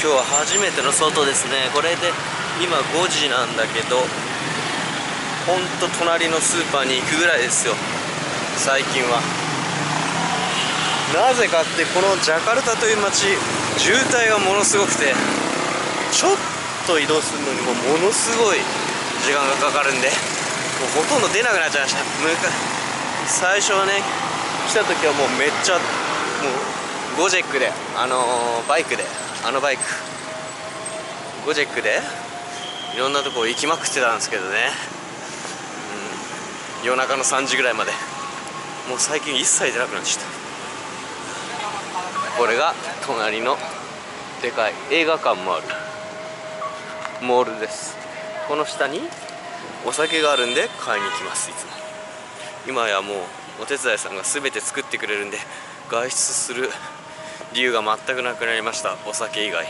今日は初めての外ですね。これで今5時なんだけどほんと隣のスーパーに行くぐらいですよ。最近は。なぜかってこのジャカルタという街渋滞がものすごくてちょっと移動するのにもものすごい時間がかかるんでもうほとんど出なくなっちゃいました。最初はね来た時はもうめっちゃもうゴジェックであのー、バイクであのバイク。ゴジェックでいろんなとこ行きまくってたんですけどね、うん、夜中の3時ぐらいまで。もう最近一切出なくなっちゃった。これが隣のでかい映画館もある。モールです。この下にお酒があるんで買いに行きますいつも。今やもうお手伝いさんが全て作ってくれるんで外出する理由が全くなくなりました。お酒以外。